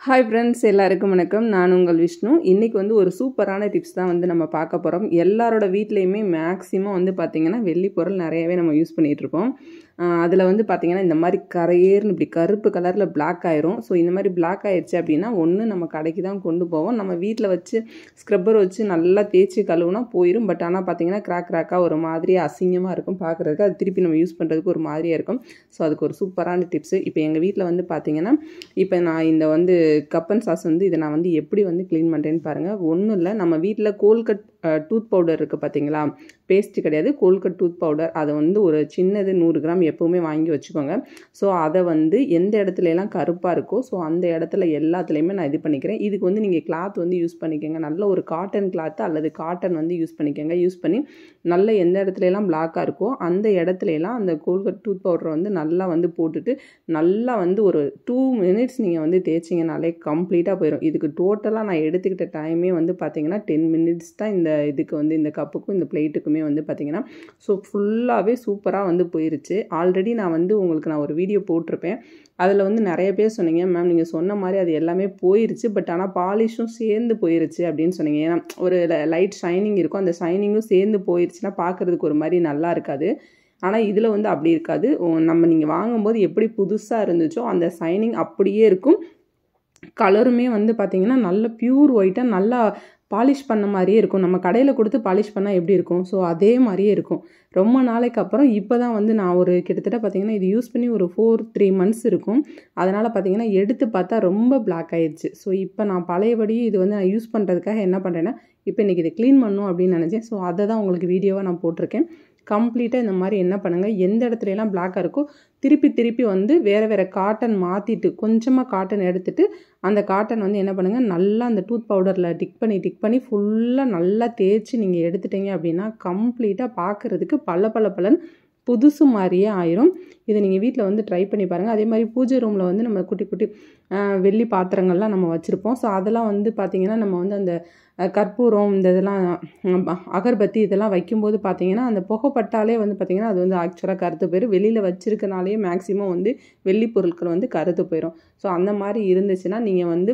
Hi friends எல்லாருக்கும் வணக்கம். நான் உங்கள் விஷ்ணு. இன்றைக்கி வந்து ஒரு சூப்பரான டிப்ஸ் தான் வந்து நம்ம பார்க்க போகிறோம் எல்லாரோட வீட்லேயுமே மேக்ஸிமம் வந்து பார்த்திங்கன்னா வெள்ளி பொருள் நிறையவே நம்ம யூஸ் பண்ணிகிட்ருப்போம் அதில் வந்து பார்த்திங்கன்னா இந்த மாதிரி கரையேர்னு இப்படி கருப்பு கலரில் பிளாக் ஆயிரும். ஸோ இந்த மாதிரி பிளாக் ஆயிடுச்சு அப்படின்னா ஒன்று நம்ம கடைக்கு தான் கொண்டு போவோம். நம்ம வீட்டில் வச்சு ஸ்க்ரப்பர் வச்சு நல்லா தேய்ச்சி கழுவுனா போயிடும் பட் ஆனால் பார்த்திங்கன்னா கிராக் கிராக்காக ஒரு மாதிரி அசிங்கமாக இருக்கும் பார்க்குறதுக்கு அது திருப்பி நம்ம யூஸ் பண்ணுறதுக்கு ஒரு மாதிரியாக இருக்கும். ஸோ அதுக்கு ஒரு சூப்பரான டிப்ஸு இப்போ எங்கள் வீட்டில் வந்து பார்த்திங்கன்னா இப்போ நான் இந்த வந்து கப்பன் சாஸ் வந்து இதை நான் வந்து எப்படி வந்து க்ளீன் பண்ணுறேன்னு பாருங்கள் ஒன்றும் இல்லை நம்ம வீட்டில் கோல்கட் டூத் பவுடர் இருக்குது பார்த்தீங்களா பேஸ்ட்டு கிடையாது. கோல்கட் டூத் பவுடர் அதை வந்து ஒரு சின்னது நூறு கிராம் எப்போவுமே வாங்கி வச்சுக்கோங்க. ஸோ அதை வந்து எந்த இடத்துல எல்லாம் கருப்பாக இருக்கோ ஸோ அந்த இடத்துல எல்லாத்துலேயுமே நான் இது பண்ணிக்கிறேன். இதுக்கு வந்து நீங்கள் கிளாத் வந்து யூஸ் பண்ணிக்கோங்க. நல்ல ஒரு காட்டன் கிளாத்து அல்லது காட்டன் வந்து யூஸ் பண்ணிக்கோங்க. யூஸ் பண்ணி நல்ல எந்த இடத்துலலாம் பிளாக்காக இருக்கோ அந்த இடத்துலலாம் அந்த கோல்கட் டூத் பவுடரை வந்து நல்லா வந்து போட்டுட்டு நல்லா வந்து ஒரு டூ மினிட்ஸ் நீங்கள் வந்து தேய்ச்சிங்கனாலே கம்ப்ளீட்டாக போயிடும் இதுக்கு டோட்டலாக நான் எடுத்துக்கிட்ட டைமே வந்து பார்த்தீங்கன்னா டென் மினிட்ஸ் தான் இந்த இதுக்கு வந்து இந்த கப்புக்கும் இந்த பிளேட்டுக்குமே வந்து பார்த்திங்கன்னா ஸோ ஃபுல்லாகவே சூப்பராக வந்து போயிருச்சு. ஆல்ரெடி நான் வந்து உங்களுக்கு நான் ஒரு வீடியோ போட்டிருப்பேன். அதில் வந்து நிறைய பேர் சொன்னீங்க மேம் நீங்கள் சொன்ன மாதிரி அது எல்லாமே போயிருச்சு பட் ஆனால் பாலிஷும் சேர்ந்து போயிருச்சு அப்படின்னு சொன்னீங்க. ஏன்னா ஒரு லைட் ஷைனிங் இருக்கும் அந்த ஷைனிங்கும் சேர்ந்து போயிருச்சுன்னா பார்க்குறதுக்கு ஒரு மாதிரி நல்லா இருக்காது. ஆனால் இதில் வந்து அப்படி இருக்காது. நம்ம நீங்கள் வாங்கும்போது எப்படி புதுசாக இருந்துச்சோ அந்த சைனிங் அப்படியே இருக்கும். கலருமே வந்து பார்த்திங்கன்னா நல்ல ப்யூர் ஒயிட்டாக நல்லா பாலிஷ் பண்ண மாதிரியே இருக்கும். நம்ம கடையில் கொடுத்து பாலிஷ் பண்ணால் எப்படி இருக்கும்? ஸோ அதே மாதிரியே இருக்கும். ரொம்ப நாளைக்கு அப்புறம் இப்போ தான் வந்து நான் ஒரு கிட்டத்தட்ட பார்த்திங்கன்னா இது யூஸ் பண்ணி ஒரு ஃபோர் த்ரீ மந்த்ஸ் இருக்கும். அதனால் பார்த்திங்கன்னா எடுத்து பார்த்தா ரொம்ப பிளாக் ஆயிடுச்சு. ஸோ இப்போ நான் பழையபடி இது வந்து நான் யூஸ் பண்ணுறதுக்காக என்ன பண்ணுறேன்னா இப்போ இன்றைக்கி இதை க்ளீன் பண்ணும் அப்படின்னு நினச்சேன். ஸோ அதை தான் உங்களுக்கு வீடியோவாக நான் போட்டிருக்கேன். கம்ப்ளீட்டாக இந்த மாதிரி என்ன பண்ணுங்கள் எந்த இடத்துல எல்லாம் பிளாக்காக இருக்கோ திருப்பி திருப்பி வந்து வேறு வேறு காட்டன் மாற்றிட்டு கொஞ்சமாக காட்டன் எடுத்துகிட்டு அந்த காட்டன் வந்து என்ன பண்ணுங்கள் நல்லா அந்த டூத் பவுடரில் டிக் பண்ணி டிக் பண்ணி ஃபுல்லாக நல்லா தேய்ச்சி நீங்கள் எடுத்துட்டீங்க அப்படின்னா கம்ப்ளீட்டாக பார்க்குறதுக்கு பல பல பலன் புதுசு மாதிரியே ஆயிரும். இதை நீங்கள் வீட்டில் வந்து ட்ரை பண்ணி பாருங்கள் அதே மாதிரி பூஜை ரூமில் வந்து நம்ம குட்டி குட்டி வெள்ளி பாத்திரங்கள்லாம் நம்ம வச்சுருப்போம். ஸோ அதெல்லாம் வந்து பார்த்திங்கன்னா நம்ம வந்து அந்த கற்பூரம் இந்த இதெல்லாம் அகர்பத்தி இதெல்லாம் வைக்கும்போது பார்த்திங்கன்னா அந்த புகைப்பட்டாலே வந்து பார்த்திங்கன்னா அது வந்து ஆக்சுவலாக கருத்து போயிடும் வெளியில் வச்சுருக்கனாலே மேக்ஸிமம் வந்து வெள்ளி பொருட்கள் வந்து கருத்து போயிடும் ஸோ அந்த மாதிரி இருந்துச்சுன்னா நீங்கள் வந்து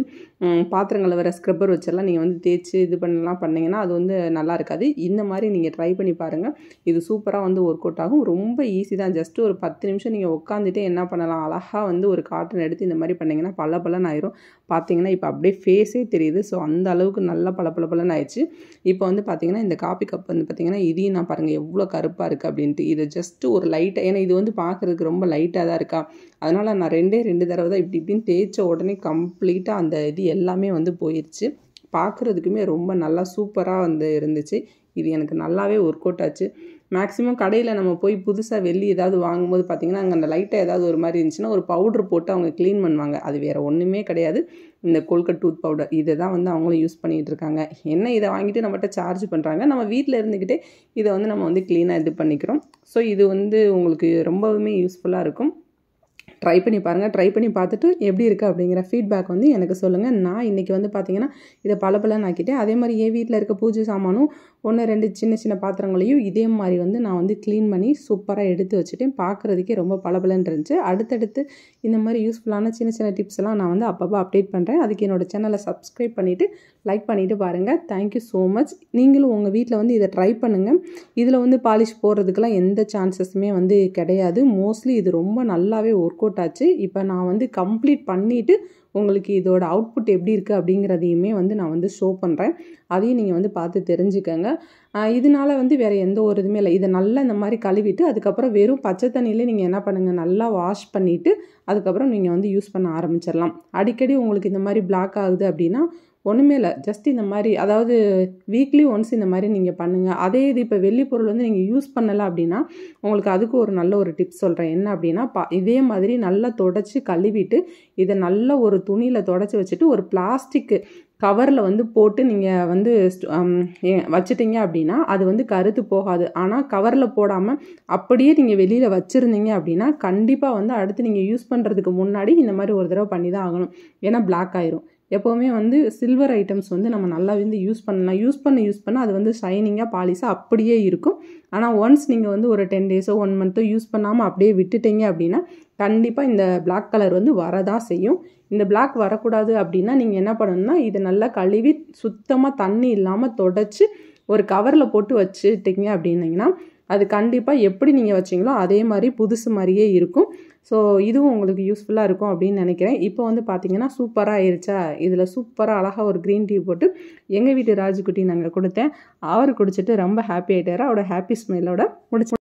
பாத்திரங்களை வர ஸ்க்ரப்பர் வச்செல்லாம் நீங்கள் வந்து தேய்ச்சி இது பண்ணலாம் பண்ணிங்கன்னா அது வந்து நல்லா இருக்காது. இந்த மாதிரி நீங்கள் ட்ரை பண்ணி பாருங்கள் இது சூப்பராக வந்து ஒர்க் அவுட் ஆகும். ரொம்ப ஈஸி தான். ஜஸ்ட் ஒரு பத்து நிமிஷம் நீங்கள் உட்காந்துட்டே என்ன பண்ணலாம்? அழகாக வந்து ஒரு காட்டன் எடுத்து இந்த மாதிரி பண்ணிங்கன்னா பல பலன் ஆயிரும். பார்த்தீங்கன்னா இப்போ அப்படியே ஃபேஸே தெரியுது. ஸோ அந்த அளவுக்கு நல்லா பல பல பலன் ஆயிடுச்சு. இப்போ வந்து பார்த்தீங்கன்னா இந்த காப்பி கப் வந்து பார்த்தீங்கன்னா இதையும் நான் பாருங்கள் எவ்வளோ கருப்பாக இருக்குது அப்படின்ட்டு. இது ஜஸ்ட்டு ஒரு லைட்டாக ஏன்னா இது வந்து பார்க்குறதுக்கு ரொம்ப லைட்டாக தான் இருக்கா? அதனால் நான் ரெண்டே ரெண்டு தடவை தான் இப்படி இப்படின்னு தேய்ச்ச உடனே கம்ப்ளீட்டாக அந்த இது எல்லாமே வந்து போயிடுச்சு பார்க்குறதுக்குமே ரொம்ப நல்லா சூப்பராக வந்து இருந்துச்சு. இது எனக்கு நல்லாவே ஒர்க் அவுட் ஆச்சு. மேக்ஸிமம் கடையில் நம்ம போய் புதுசாக வெள்ளி ஏதாவது வாங்கும்போது பார்த்திங்கன்னா அங்கே அந்த லைட்டாக ஏதாவது ஒரு மாதிரி இருந்துச்சுன்னா ஒரு பவுட்ரு போட்டு அவங்க க்ளீன் பண்ணுவாங்க. அது வேறு ஒன்றுமே கிடையாது. இந்த கோல்கட் டூத் பவுடர் இதை தான் வந்து அவங்களும் யூஸ் பண்ணிகிட்டு இருக்காங்க. என்ன இதை வாங்கிட்டு நம்மகிட்ட சார்ஜ் பண்ணுறாங்க நம்ம வீட்டில் இருந்துக்கிட்டே இதை வந்து நம்ம வந்து க்ளீனாக இது பண்ணிக்கிறோம். ஸோ இது வந்து உங்களுக்கு ரொம்பவுமே யூஸ்ஃபுல்லாக இருக்கும். ட்ரை பண்ணி பாருங்கள் ட்ரை பண்ணி பார்த்துட்டு எப்படி இருக்குது அப்படிங்கிற ஃபீட்பேக் வந்து எனக்கு சொல்லுங்கள் நான் இன்றைக்கி வந்து பார்த்தீங்கன்னா இதை பல பலன் ஆக்கிட்டேன். அதே மாதிரி என் வீட்டில் இருக்க பூஜை சாமானும் ஒன்று ரெண்டு சின்ன சின்ன பாத்திரங்களையும் இதே மாதிரி வந்து நான் வந்து க்ளீன் பண்ணி சூப்பராக எடுத்து வச்சுட்டேன். பார்க்குறதுக்கே ரொம்ப பளபலன்னு இருந்துச்சு. அடுத்தடுத்து இந்த மாதிரி யூஸ்ஃபுல்லான சின்ன சின்ன டிப்ஸ் எல்லாம் நான் வந்து அப்பப்போ அப்டேட் பண்ணுறேன் அதுக்கு என்னோடய சேனலை சப்ஸ்கிரைப் பண்ணிவிட்டு லைக் பண்ணிவிட்டு பாருங்கள் தேங்க்யூ ஸோ மச் நீங்களும் உங்கள் வீட்டில் வந்து இதை ட்ரை பண்ணுங்கள் இதில் வந்து பாலிஷ் போடுறதுக்கெலாம் எந்த சான்சஸுமே வந்து கிடையாது. மோஸ்ட்லி இது ரொம்ப நல்லாவே ஒர்க் அவுட் ஆச்சு இப்போ நான் வந்து கம்ப்ளீட் பண்ணிவிட்டு உங்களுக்கு இதோட அவுட்புட் எப்படி இருக்குது அப்படிங்கிறதையுமே வந்து நான் வந்து ஷோ பண்ணுறேன் அதையும் நீங்கள் வந்து பார்த்து தெரிஞ்சுக்கோங்க. இதனால வந்து வேறு எந்த ஒரு இதுவுமே இல்லை. இதை நல்லா இந்த மாதிரி கழுவிட்டு அதுக்கப்புறம் வெறும் பச்சை தண்ணியிலே நீங்கள் என்ன பண்ணுங்கள் நல்லா வாஷ் பண்ணிவிட்டு அதுக்கப்புறம் நீங்கள் வந்து யூஸ் பண்ண ஆரம்பிச்சிடலாம். அடிக்கடி உங்களுக்கு இந்த மாதிரி பிளாக் ஆகுது அப்படின்னா ஒன்றுமே இல்லை. ஜஸ்ட் இந்த மாதிரி அதாவது வீக்லி ஒன்ஸ் இந்த மாதிரி நீங்கள் பண்ணுங்கள் அதே இது இப்போ வெள்ளி பொருள் வந்து நீங்கள் யூஸ் பண்ணலை அப்படின்னா உங்களுக்கு அதுக்கு ஒரு நல்ல ஒரு டிப்ஸ் சொல்கிறேன் என்ன அப்படின்னா பா இதே மாதிரி நல்லா தொடச்சி கழுவிட்டு இதை நல்ல ஒரு துணியில் தொடச்சி வச்சுட்டு ஒரு பிளாஸ்டிக்கு கவரில் வந்து போட்டு நீங்கள் வந்து வச்சுட்டீங்க அப்படின்னா அது வந்து கருத்து போகாது. ஆனால் கவரில் போடாமல் அப்படியே நீங்கள் வெளியில் வச்சுருந்தீங்க அப்படின்னா கண்டிப்பாக வந்து அடுத்து நீங்கள் யூஸ் பண்ணுறதுக்கு முன்னாடி இந்த மாதிரி ஒரு தடவை பண்ணி தான் ஆகணும். ஏன்னா பிளாக் ஆயிரும். எப்போவுமே வந்து சில்வர் ஐட்டம்ஸ் வந்து நம்ம நல்லா வந்து யூஸ் பண்ணலாம். யூஸ் பண்ண யூஸ் பண்ண அது வந்து ஷைனிங்காக பாலிஷாக அப்படியே இருக்கும். ஆனால் ஒன்ஸ் நீங்கள் வந்து ஒரு டென் டேஸோ ஒன் மந்த்தோ யூஸ் பண்ணாமல் அப்படியே விட்டுட்டீங்க அப்படின்னா கண்டிப்பாக இந்த பிளாக் கலர் வந்து வரதான் செய்யும். இந்த பிளாக் வரக்கூடாது அப்படின்னா நீங்கள் என்ன பண்ணணும்னா இதை நல்லா கழுவி சுத்தமாக தண்ணி இல்லாமல் தொடச்சி ஒரு கவரில் போட்டு வச்சுட்டிங்க அப்படின்னீங்கன்னா அது கண்டிப்பாக எப்படி நீங்கள் வச்சிங்களோ அதே மாதிரி புதுசு மாதிரியே இருக்கும். ஸோ இதுவும் உங்களுக்கு யூஸ்ஃபுல்லாக இருக்கும் அப்படின்னு நினைக்கிறேன். இப்போ வந்து பார்த்தீங்கன்னா சூப்பராக ஆயிருச்சா? இதில் சூப்பராக அழகாக ஒரு க்ரீன் டீ போட்டு எங்கள் வீட்டு ராஜுக்குட்டி நாங்கள் கொடுத்தேன். அவர் குடிச்சிட்டு ரொம்ப ஹாப்பி ஆகிட்டார் அவரோட ஹாப்பி ஸ்மெல்லோட முடிச்சு